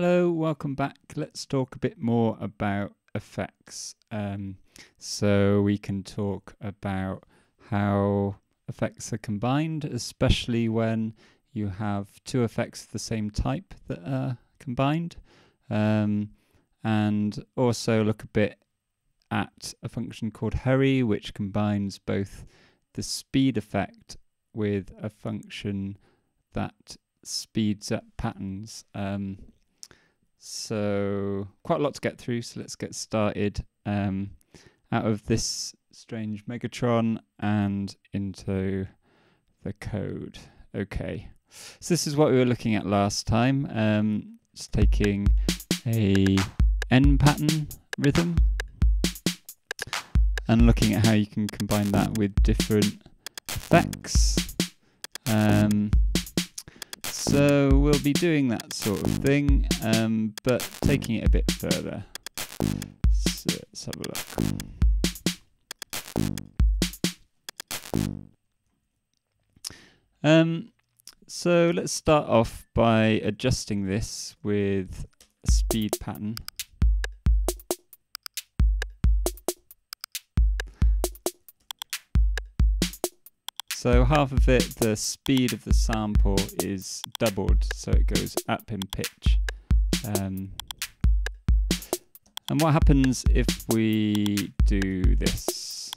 Hello, welcome back. Let's talk a bit more about effects. Um, so we can talk about how effects are combined, especially when you have two effects of the same type that are combined. Um, and also look a bit at a function called hurry, which combines both the speed effect with a function that speeds up patterns. Um, so quite a lot to get through. So let's get started um, out of this strange Megatron and into the code. Okay. So this is what we were looking at last time. Um, just taking a n pattern rhythm and looking at how you can combine that with different effects. Um, so we'll be doing that sort of thing, um, but taking it a bit further. So let's have a look. Um, so let's start off by adjusting this with a speed pattern. So half of it, the speed of the sample is doubled, so it goes up in pitch. Um, and what happens if we do this?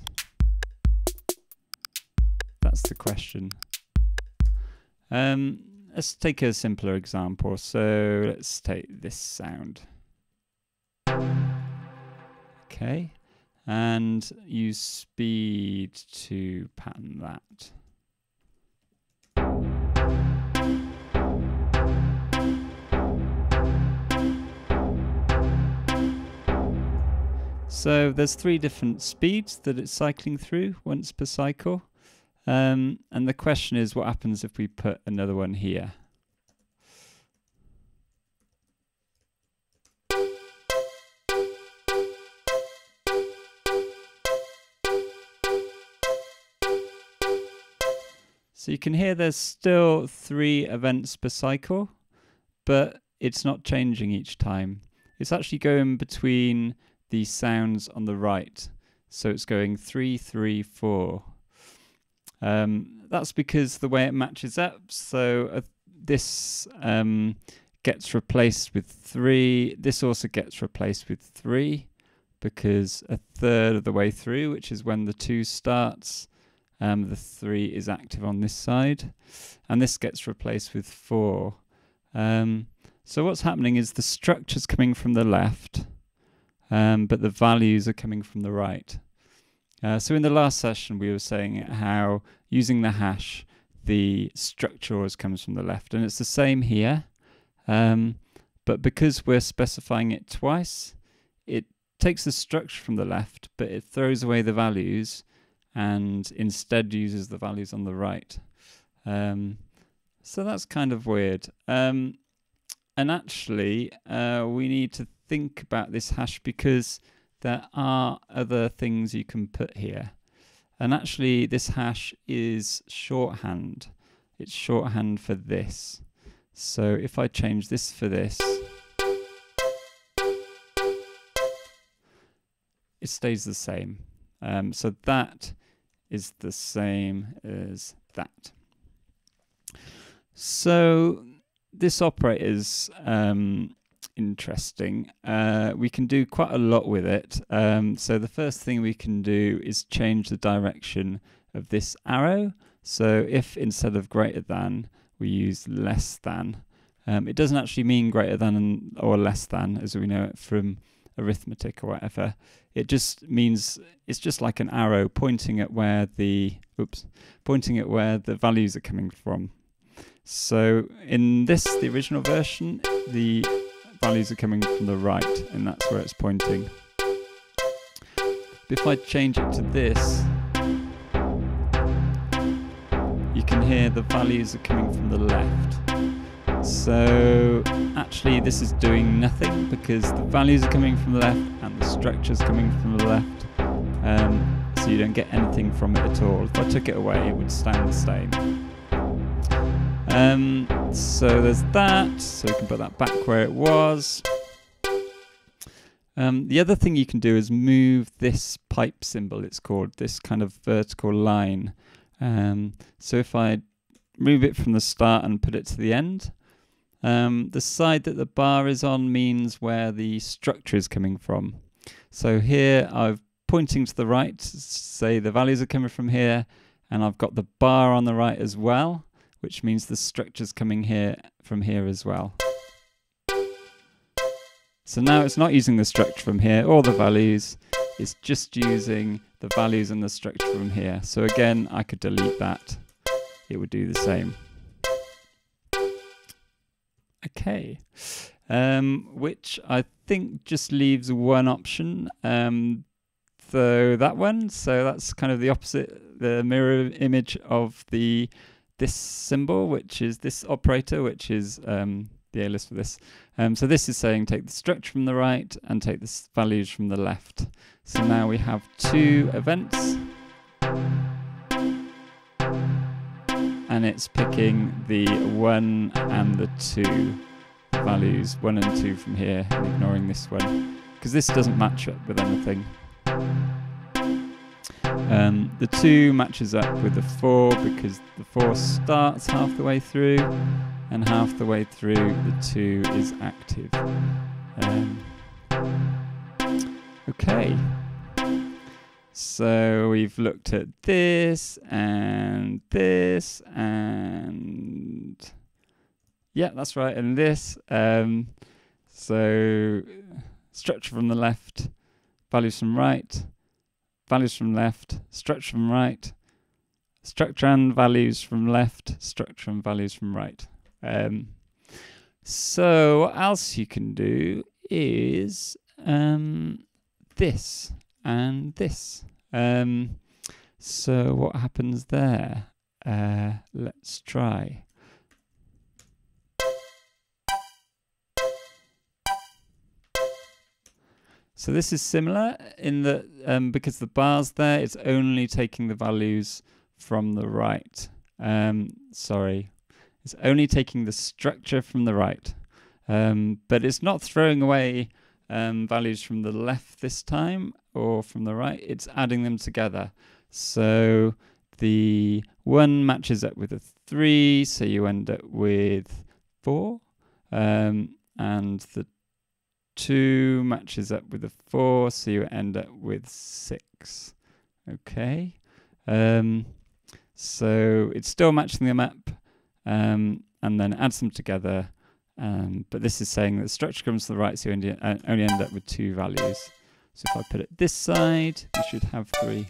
That's the question. Um, let's take a simpler example. So let's take this sound. Okay and use speed to pattern that. So there's three different speeds that it's cycling through once per cycle. Um, and the question is what happens if we put another one here? So you can hear there's still three events per cycle, but it's not changing each time. It's actually going between the sounds on the right. So it's going three, three, four. Um, that's because the way it matches up. So uh, this um, gets replaced with three. This also gets replaced with three because a third of the way through, which is when the two starts, um, the three is active on this side, and this gets replaced with four. Um, so what's happening is the structure's coming from the left, um, but the values are coming from the right. Uh, so in the last session, we were saying how using the hash, the structure always comes from the left, and it's the same here. Um, but because we're specifying it twice, it takes the structure from the left, but it throws away the values and instead uses the values on the right. Um, so that's kind of weird. Um, and actually, uh, we need to think about this hash because there are other things you can put here. And actually, this hash is shorthand. It's shorthand for this. So if I change this for this, it stays the same. Um, so that is the same as that. So this operator is um, interesting. Uh, we can do quite a lot with it. Um, so the first thing we can do is change the direction of this arrow. So if instead of greater than, we use less than, um, it doesn't actually mean greater than or less than as we know it from arithmetic or whatever. It just means it's just like an arrow pointing at where the oops, pointing at where the values are coming from. So in this, the original version, the values are coming from the right, and that's where it's pointing. If I change it to this, you can hear the values are coming from the left. So actually this is doing nothing because the values are coming from the left and the structure is coming from the left. Um, so you don't get anything from it at all. If I took it away, it would stand the same. Um, so there's that. So we can put that back where it was. Um, the other thing you can do is move this pipe symbol, it's called, this kind of vertical line. Um, so if I move it from the start and put it to the end, um, the side that the bar is on means where the structure is coming from. So here I'm pointing to the right, say the values are coming from here, and I've got the bar on the right as well, which means the structure's coming here from here as well. So now it's not using the structure from here or the values, it's just using the values and the structure from here. So again, I could delete that. It would do the same. Okay, um, which I think just leaves one option. Um, so that one, so that's kind of the opposite, the mirror image of the this symbol, which is this operator, which is um, the list for this. Um, so this is saying take the structure from the right and take the values from the left. So now we have two events. And it's picking the 1 and the 2 values, 1 and 2 from here, ignoring this one, because this doesn't match up with anything. Um, the 2 matches up with the 4 because the 4 starts half the way through, and half the way through the 2 is active. Um, okay. So we've looked at this and this and yeah, that's right, and this. Um, so structure from the left, values from right, values from left, structure from right, structure and values from left, structure and values from right. Um, so what else you can do is um, this and this. Um, so what happens there? Uh, let's try. So this is similar in that um, because the bar's there, it's only taking the values from the right. Um, sorry, it's only taking the structure from the right. Um, but it's not throwing away um, values from the left this time or from the right. It's adding them together. So the 1 matches up with a 3, so you end up with 4. Um, and the 2 matches up with a 4, so you end up with 6. Okay. Um, so it's still matching them up um, and then adds them together. Um, but this is saying that the structure comes to the right, so you uh, only end up with two values. So if I put it this side, we should have three.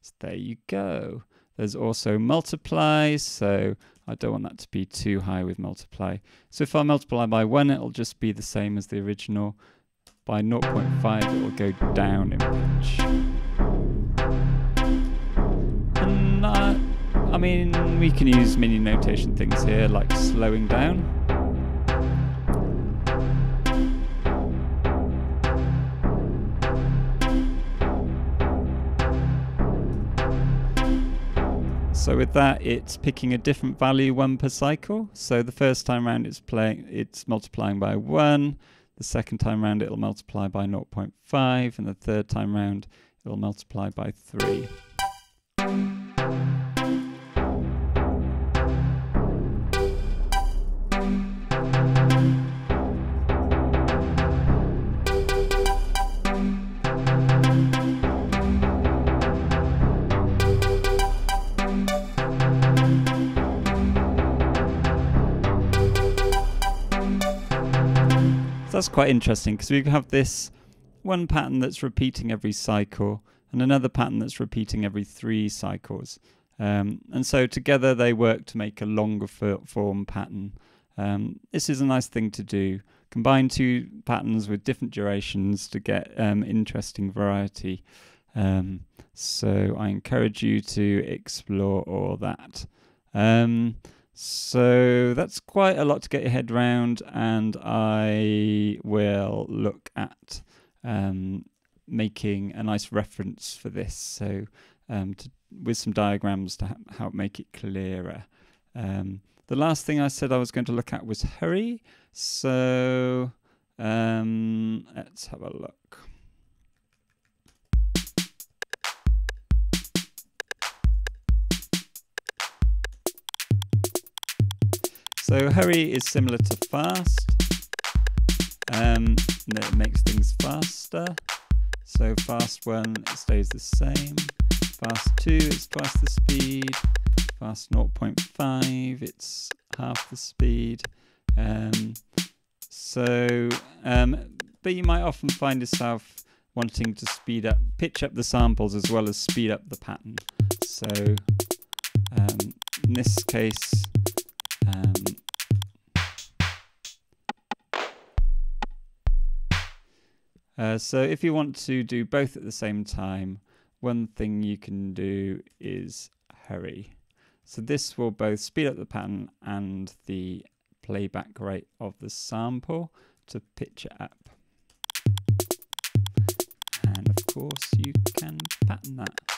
So there you go. There's also multiply, so I don't want that to be too high with multiply. So if I multiply by 1, it'll just be the same as the original. By 0.5, it will go down in pitch. Uh, I mean, we can use mini notation things here, like slowing down. So with that, it's picking a different value one per cycle. So the first time round, it's playing, it's multiplying by one. The second time round, it'll multiply by 0.5, and the third time round, it'll multiply by three. That's quite interesting because we have this one pattern that's repeating every cycle and another pattern that's repeating every three cycles. Um, and so together they work to make a longer form pattern. Um, this is a nice thing to do. Combine two patterns with different durations to get um, interesting variety. Um, so I encourage you to explore all that. So that's quite a lot to get your head around, and I will look at um, making a nice reference for this. So um, to with some diagrams to ha- help make it clearer. Um, the last thing I said I was going to look at was hurry. So um, let's have a look. So hurry is similar to fast. Um, it makes things faster. So fast one stays the same. Fast two is twice the speed. Fast 0.5 it's half the speed. Um, so, um, but you might often find yourself wanting to speed up, pitch up the samples as well as speed up the pattern. So, um, in this case, Uh, so if you want to do both at the same time, one thing you can do is hurry. So this will both speed up the pattern and the playback rate of the sample to pitch it up. And of course you can pattern that.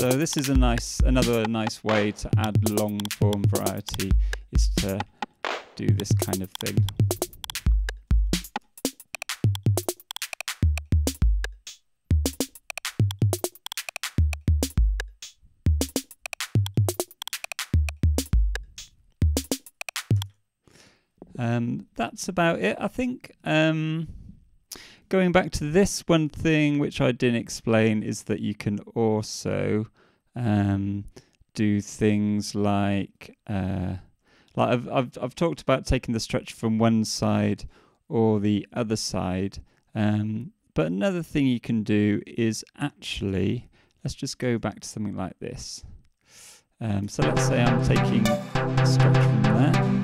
So this is a nice, another nice way to add long form variety is to do this kind of thing. Um, that's about it, I think. Um, going back to this one thing which I didn't explain is that you can also um, do things like uh, like I've, I've I've talked about taking the stretch from one side or the other side. Um, but another thing you can do is actually let's just go back to something like this. Um, so let's say I'm taking stretch from there.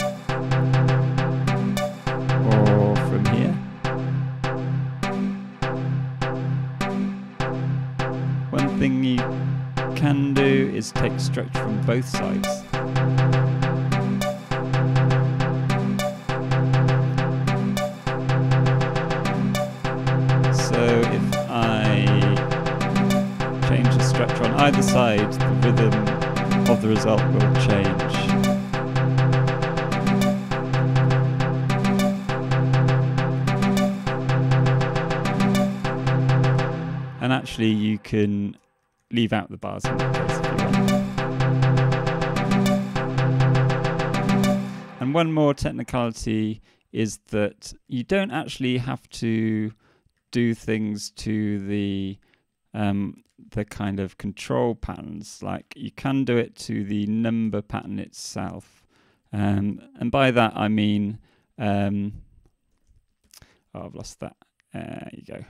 Thing you can do is take stretch from both sides. So if I change the stretch on either side, the rhythm of the result will change. Actually you can leave out the bars. And one more technicality is that you don't actually have to do things to the um, the kind of control patterns. Like you can do it to the number pattern itself, um, and by that I mean, um, oh, I've lost that. There you go.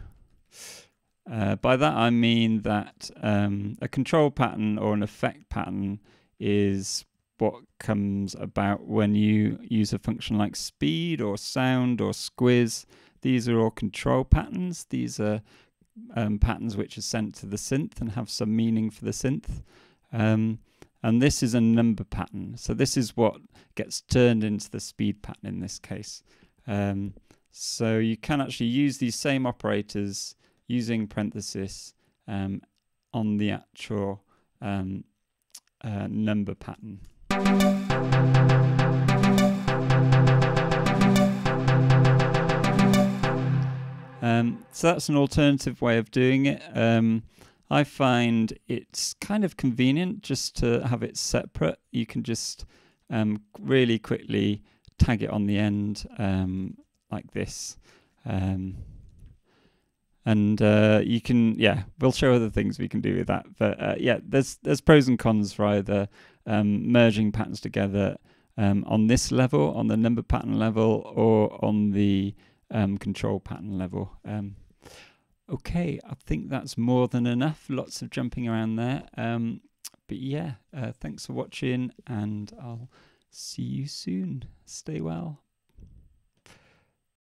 Uh, by that I mean that um, a control pattern or an effect pattern is what comes about when you use a function like speed or sound or squiz. These are all control patterns. These are um, patterns which are sent to the synth and have some meaning for the synth. Um, and this is a number pattern. So this is what gets turned into the speed pattern in this case. Um, so you can actually use these same operators using parenthesis um, on the actual um, uh, number pattern. Um, so that's an alternative way of doing it. Um, I find it's kind of convenient just to have it separate. You can just um, really quickly tag it on the end um, like this. Um, and uh, you can yeah we'll show other things we can do with that. But uh, yeah there's there's pros and cons for either um, merging patterns together um, on this level on the number pattern level or on the um, control pattern level. Um, okay i think that's more than enough. Lots of jumping around there. Um, but yeah uh, thanks for watching and i'll see you soon. Stay well